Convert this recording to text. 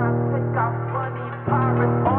I take money.